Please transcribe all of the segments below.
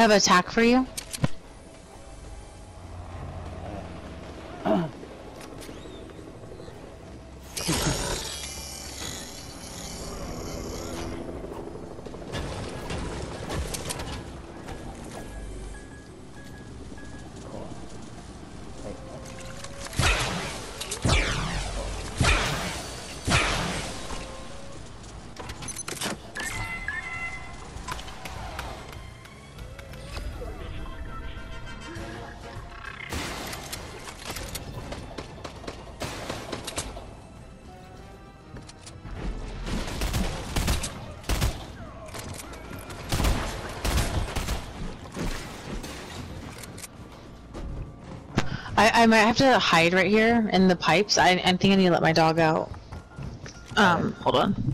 Have attack for you. I, I might have to hide right here in the pipes. I, I think I need to let my dog out. Um, hold on.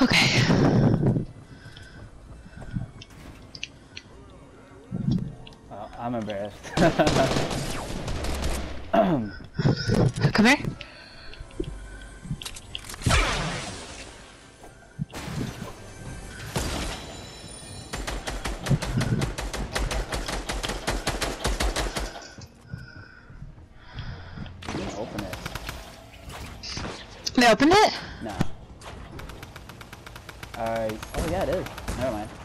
Okay. Well, I'm embarrassed. Come here. Open it. They opened it? No. Oh yeah, it is. Never mind.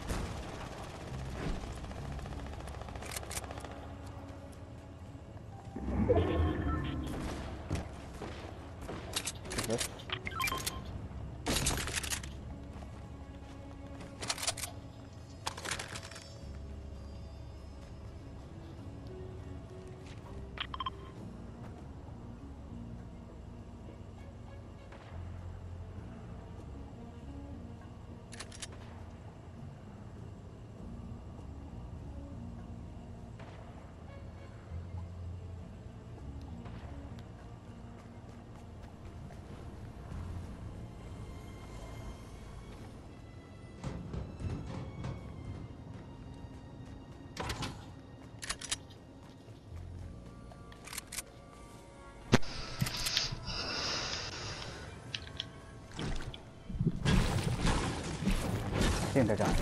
Think they're done.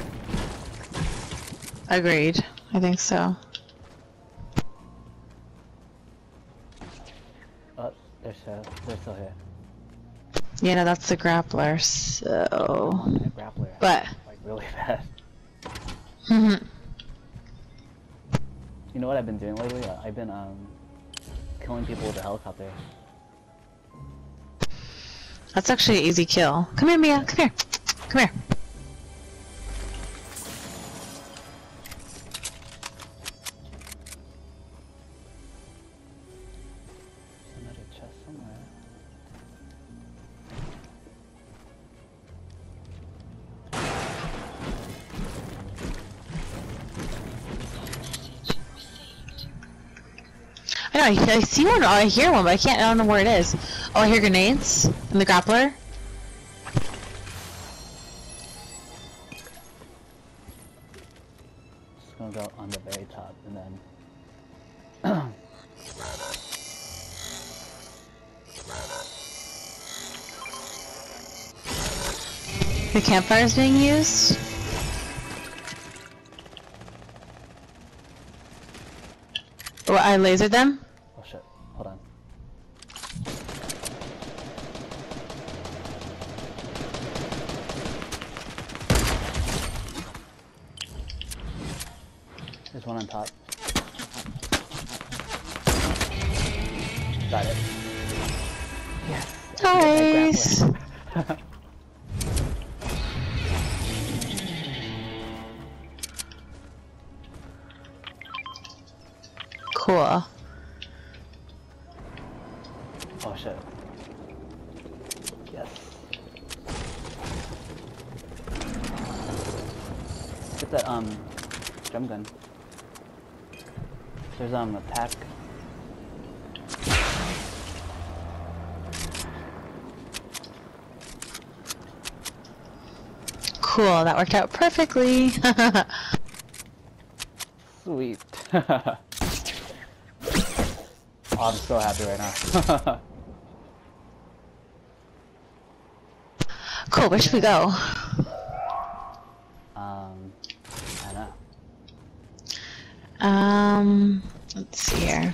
Agreed. I think so. Oh, they're still, they're still here. Yeah, no, that's the grappler, so... The grappler. But, Like really fast. Mhm. You know what I've been doing lately? Uh, I've been um killing people with a helicopter. That's actually an easy kill. Come here, Mia. Come here. Come here. I. I, I see one. Oh, I hear one, but I can't. I don't know where it is. Oh, I hear grenades in the grappler. Just gonna go on the very top and then. The campfire is being used. Oh, I lasered them. Oh shit! Hold on. There's one on top. Got it. Yes. I can get Nice. Cool. Oh shit. Yes. Get that um drum gun. There's um a pack. Cool. That worked out perfectly. Sweet. oh, I'm so happy right now. cool. Where should we go? um. Um, let's see here.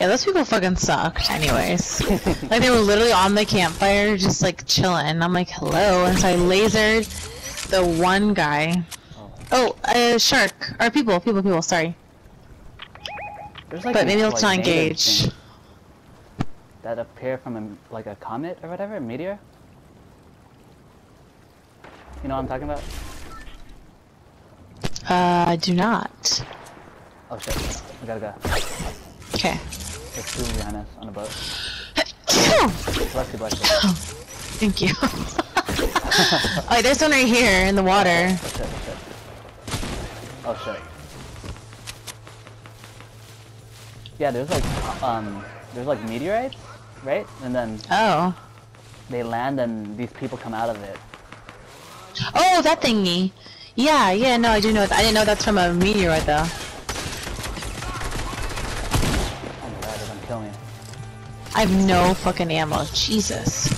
Yeah, those people fucking sucked anyways. like they were literally on the campfire just like chilling. I'm like, hello. And so I lasered the one guy. Oh. a uh, shark. Or people, people, people, sorry. There's like But maybe let's like, not engage. things That appear from a, like a comet or whatever, a meteor. You know what I'm talking about? Uh, I do not. Oh shit, we gotta go. Okay. There's two behind us on a boat. Bless you, bless you. Thank you. oh, there's one right here in the water. Oh shit, oh shit. Oh shit. Yeah, there's like, um, there's like meteorites, right? And then Oh. they land and these people come out of it. Oh, that thingy. Yeah, yeah, no, I do know. I didn't know that's from a meteorite, though. Oh my god, gonna kill me. I have no fucking ammo. Jesus.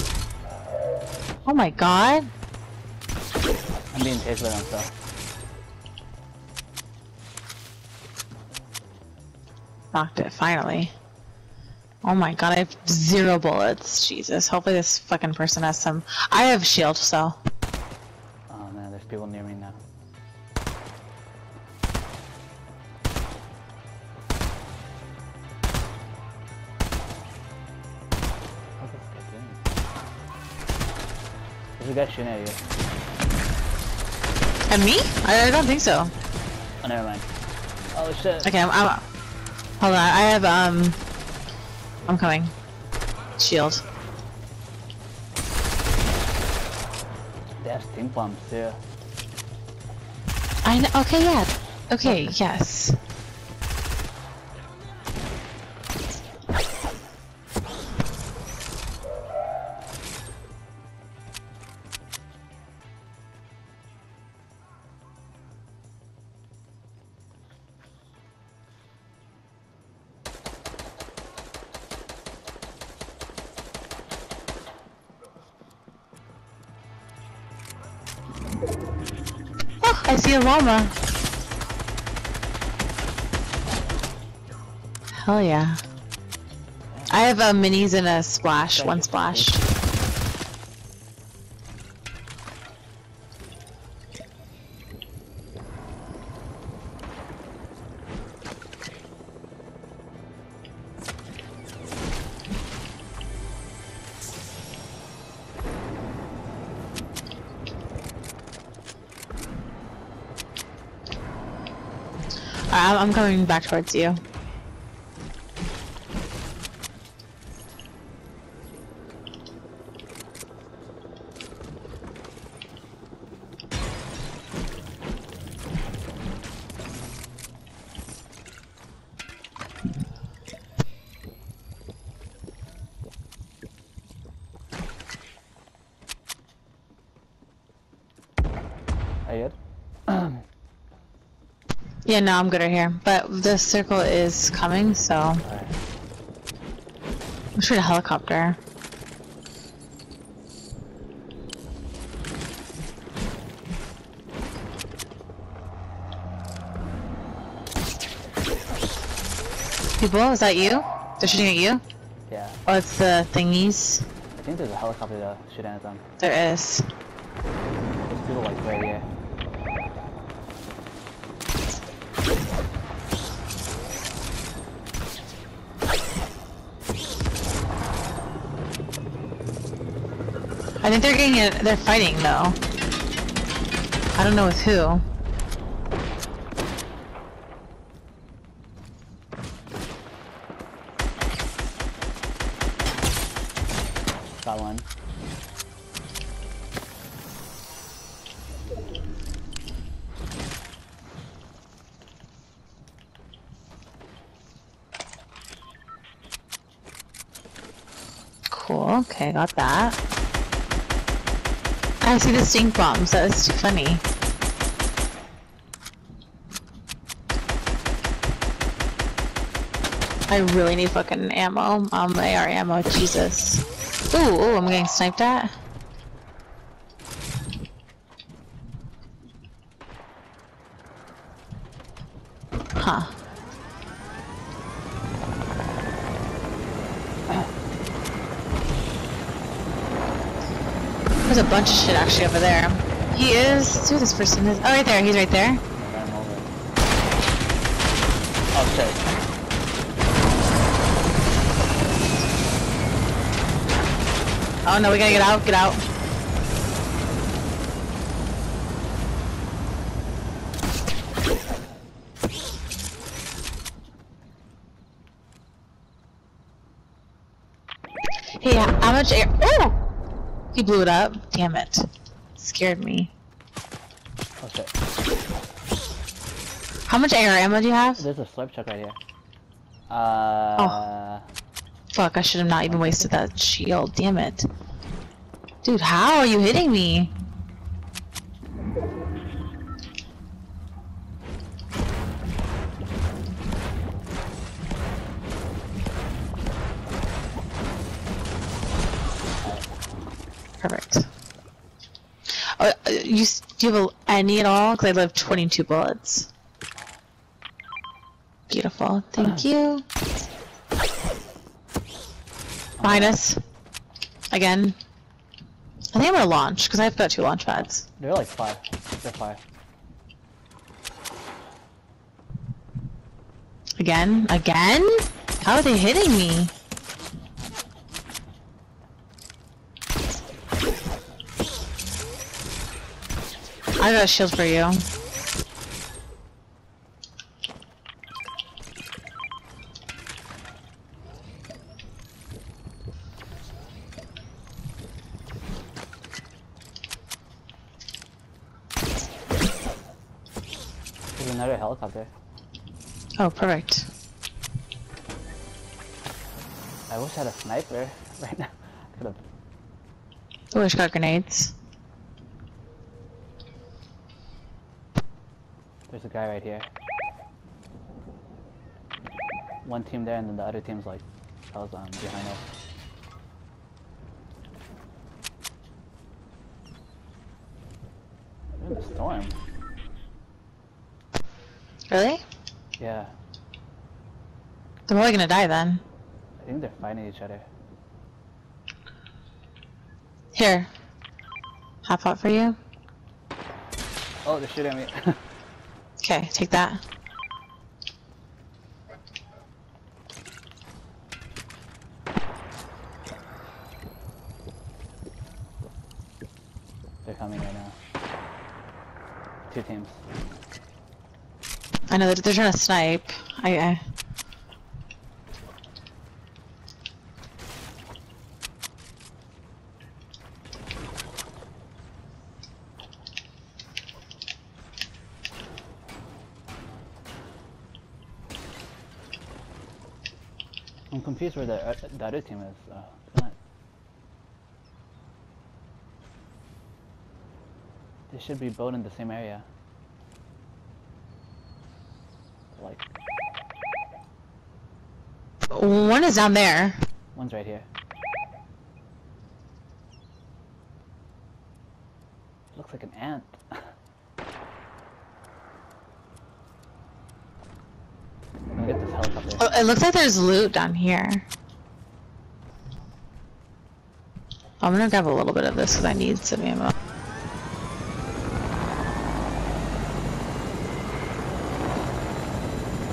Oh my god. I'm being chased by them, so. Knocked it, finally. Oh my god, I have zero bullets. Jesus. Hopefully this fucking person has some. I have shield, so. Oh man, there's people near me now. What's this guy doing? There's a guy shooting at you. And me? I, I don't think so. Oh, never mind. Oh shit. Okay, I'm, I'm. Hold on, I have, um. I'm coming. Shield. There's have stink bombs too. I know. Okay, yeah. Okay, yes. I see a llama. Hell yeah. I have a minis and a splash, one splash. I'm, coming back towards you. Yeah, no, I'm good right here. But the circle is coming, so I'm sure a helicopter. People, is that you? They're shooting at you? Yeah. Oh, it's the thingies. I think there's a helicopter to shoot at them. There is. There's people like right here. I think they're getting it. They're fighting though. I don't know with who. Got one. Cool. Okay, got that. I see the stink bombs. That too funny. I really need fucking ammo. Um, AR ammo. Jesus. Ooh, ooh, I'm getting sniped at. Huh. A bunch of shit actually over there. He is. Let's see who this person is. Oh, right there. He's right there. I'm gonna run him over. Oh. Oh no, we gotta get out. Get out. Hey, how much air? Oh! He blew it up. Damn it. Scared me. Shit. How much AR ammo do you have? There's a slurp truck right here. Uh. Oh. Fuck, I should have not even wasted that shield. Damn it. Dude, how are you hitting me? Perfect. Oh, uh, you do you have any at all? Because I have 22 bullets. Beautiful. Thank you. Behind us. Again. I think I'm gonna launch, because I've got two launch pads. They're like five. They're five. Again? Again? How are they hitting me? I got a shield for you. There's another helicopter. Oh, perfect. I wish I had a sniper right now. I Could have. I just got grenades. There's a guy right here. One team there, and then the other team's like, I was um, behind us. In the storm. Really? Yeah. They're probably gonna die then. I think they're fighting each other. Here. Half hot for you. Oh, they're shooting at me. Okay, take that. they're coming right now. Two teams. I know that they're trying to snipe. I, I Where the, uh, the other team is. Uh, They should be both in the same area. Like, one is down there. one's right here. Looks like an ant. I'm gonna get this helicopter. Oh, it looks like there's loot down here. I'm gonna grab a little bit of this because I need some ammo.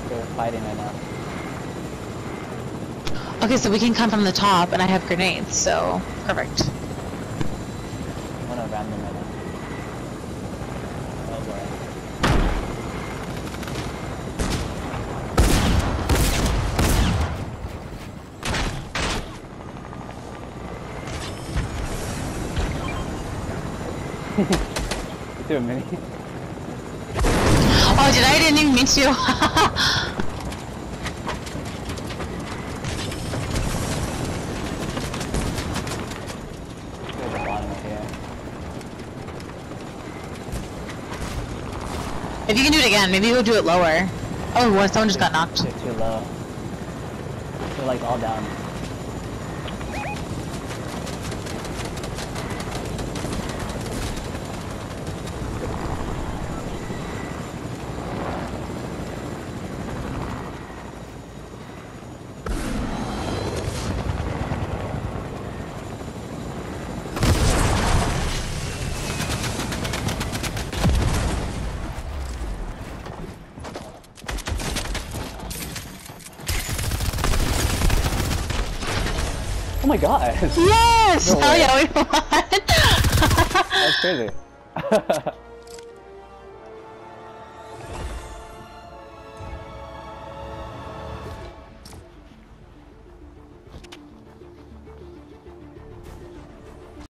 They're fighting right now. Okay, so we can come from the top, and I have grenades, so perfect. Do a mini. Oh, did I? I didn't even mean to. There's a bottom of here. if you can do it again, maybe we'll do it lower. Oh, what? Someone just got knocked. They're too low. They're like all down. Oh my god! Yes! No way. Oh, yeah, we won! That's crazy.